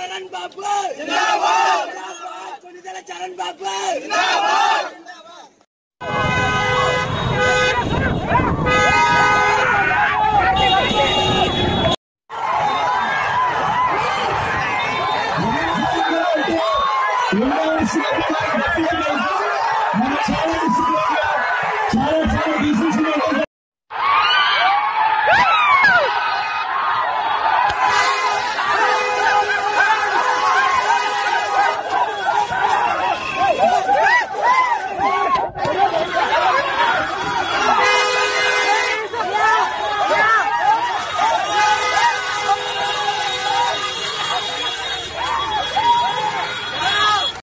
jalan bablas. Jawab. Kondisi jalan jalan bablas. Jawab. Jangan sampai di sini.